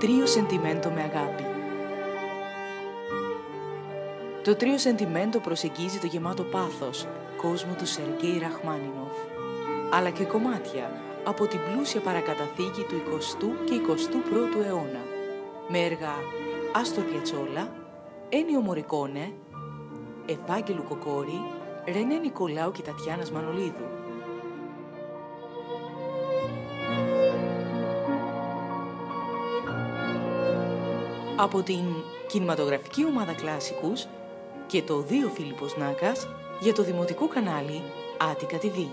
Τρίο Σεντιμέντο με αγάπη. Το τρίο Σεντιμέντο προσεγγίζει το γεμάτο πάθος κόσμο του Σεργέη Ραχμάνινοφ, αλλά και κομμάτια από την πλούσια παρακαταθήκη του 20ου και 21ου αιώνα, με έργα Άστορ Πιατσόλα, Ένιο Μωρικόνε, Ευάγγελου Κοκόρη, Ρενέ Νικολάου και Τατιάνας Μανολίδου. Από την κινηματογραφική ομάδα κλάσικους και το δύο Φίλιππος Νάκας για το δημοτικό κανάλι Άτικα TV.